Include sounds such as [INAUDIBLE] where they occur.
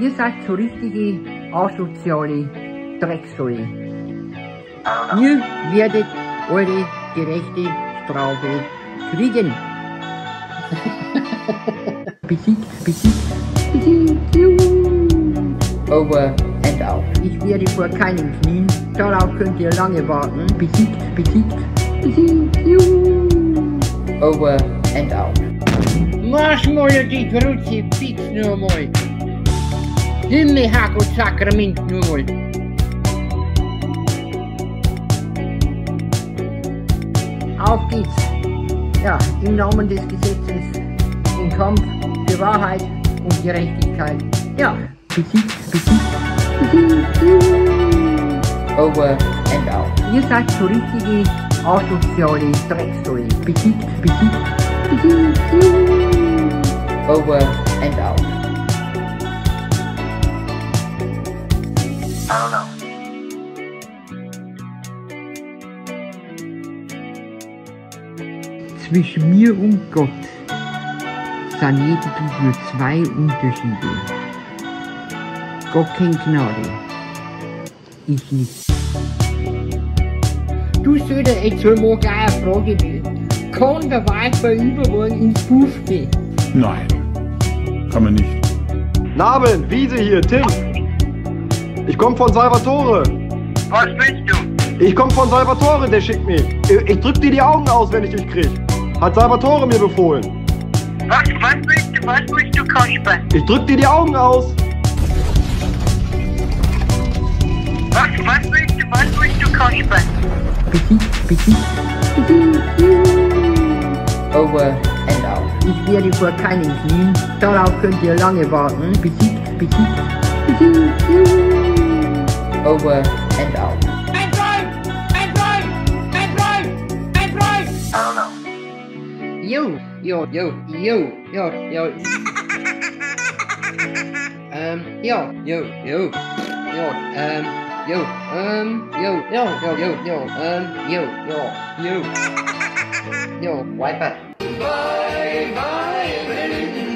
Ihr seid so richtige asoziale Drecksäule. Ihr werdet eure gerechte Strafe kriegen. [LAUGHS] besiegt, besiegt, besiegt, juhu. Over and out. Ich werde vor keinen knien, darauf könnt ihr lange warten. Besiegt, besiegt, besiegt, juhu. Over and out. Marsch mal die Kruzifix nur mal. Himmel, Hack und Sakrament nur mal. Auf geht's. Ja, im Namen des Gesetzes, im Kampf für Wahrheit und Gerechtigkeit. Ja, besiegt, besiegt, besiegt. Over and out. Ihr seid so richtige asoziale Drecksäule. Besiegt, besiegt, besiegt. Over and out. I don't know. Zwischen mir und Gott sind lediglich nur zwei Unterschiede. Gott kennt Gnade. Ich nicht. Du solltest jetzt mal gleich eine Frage stellen. Kann der Weißer übermorgen ins Buch gehen? Nein, kann man nicht. Nabeln, Wiese hier, Tim. Ich komm von Salvatore. Was willst du? Ich komm von Salvatore, der schickt mich. Ich, ich drück dir die Augen aus, wenn ich dich krieg. Hat Salvatore mir befohlen. Was, was willst du? Was willst du, Kasper? Ich drück dir die Augen aus. Was, was willst du? Was willst du, Kasper? Besiegt, besiegt, Over and out. Ich werde vor keinen knien, darauf könnt ihr lange warten. Besiegt, besiegt. over and out. And drive! And drive! And drive! And drive! I don't know. You, Yo. Yo. Yo. Yo. Yo. [LAUGHS] um, yo, yo, yo, yo, um, yo, um, yo, yo, yo, yo, yo, um, yo, yo, yo, [LAUGHS] yo, wipe it. Bye, bye, baby.